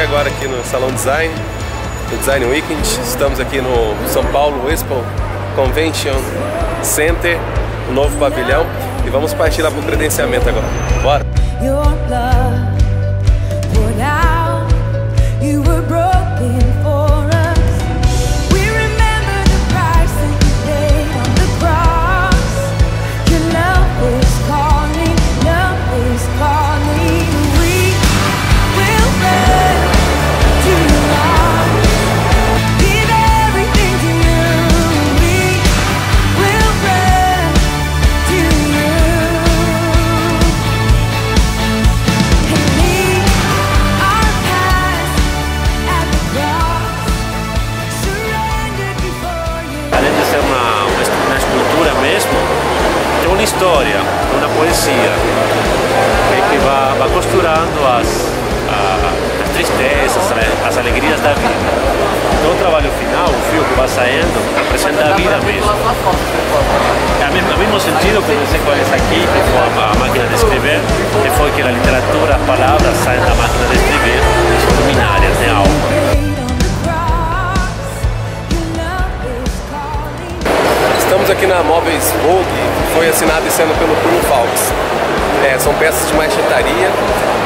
agora aqui no Salão Design, no Design Weekend. Estamos aqui no São Paulo Expo Convention Center, um novo pavilhão. E vamos partir lá para o credenciamento agora. Bora! História, uma poesia que vai, costurando as, as tristezas, né, as alegrias da vida. Então o trabalho final, o fio que vai saindo, apresenta a vida mesmo. É no mesmo sentido comecei com essa aqui, que foi a máquina de escrever, que foi que a literatura, as palavras saem da máquina de escrever, são luminárias, né, alma. Aqui na Móveis Vogue, foi assinado esse ano pelo Bruno Falks. É, são peças de machetaria,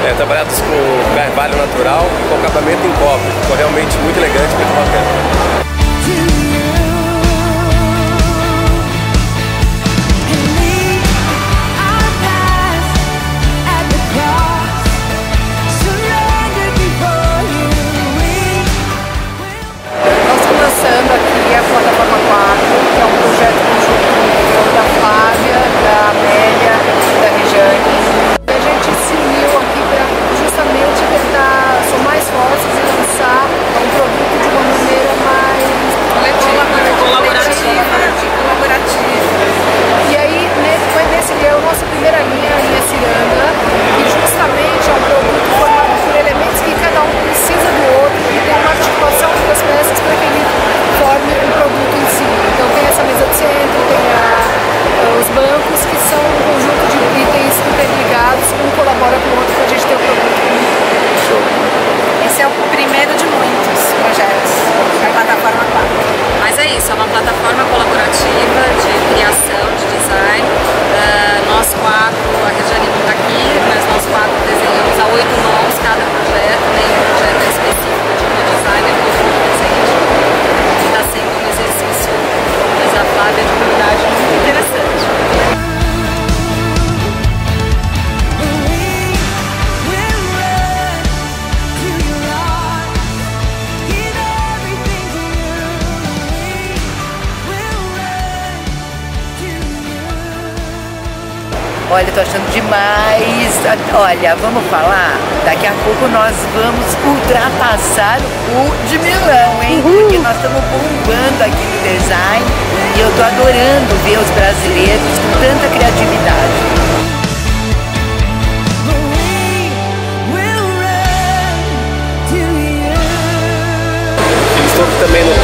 é, trabalhadas com carvalho natural e com acabamento em cobre. Ficou realmente muito elegante, muito bacana. Olha, tô achando demais. Olha, vamos falar? Daqui a pouco nós vamos ultrapassar o de Milão, hein? Uhum. Porque nós estamos bombando aqui no design e eu tô adorando ver os brasileiros com tanta criatividade. Estou também no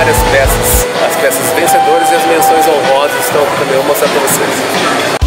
várias peças as peças vencedoras e as menções honrosas estão também, vou mostrar para vocês.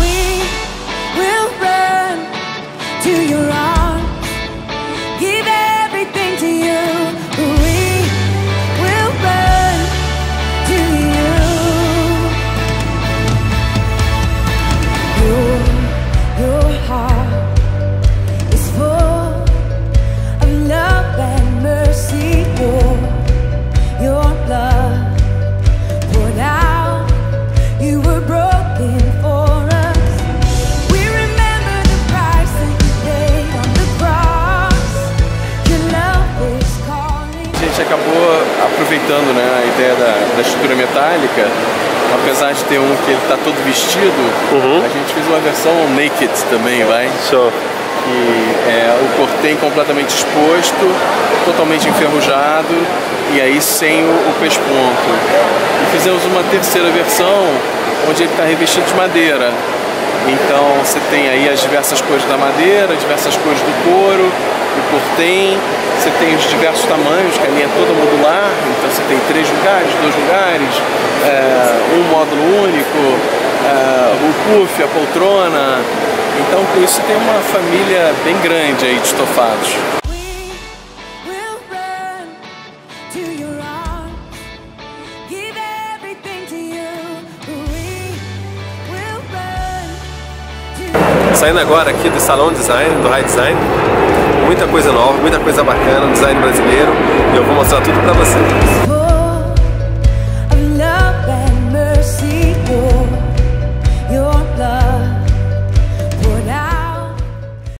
Aproveitando né, a ideia da, da estrutura metálica, apesar de ter um que ele está todo vestido, uhum. a gente fez uma versão naked também, vai? Show. Que é o cortem completamente exposto, totalmente enferrujado e aí sem o, o pesponto. E fizemos uma terceira versão onde ele está revestido de madeira. Então você tem aí as diversas cores da madeira, diversas cores do couro, o cortem, você tem os diversos tamanhos, que a linha é toda modular, então você tem três lugares, dois lugares, é, um módulo único, é, o puff, a poltrona. Então com isso tem uma família bem grande aí de estofados. Saindo agora aqui do Salão Design, do High Design, muita coisa nova, muita coisa bacana, design brasileiro, e eu vou mostrar tudo para vocês.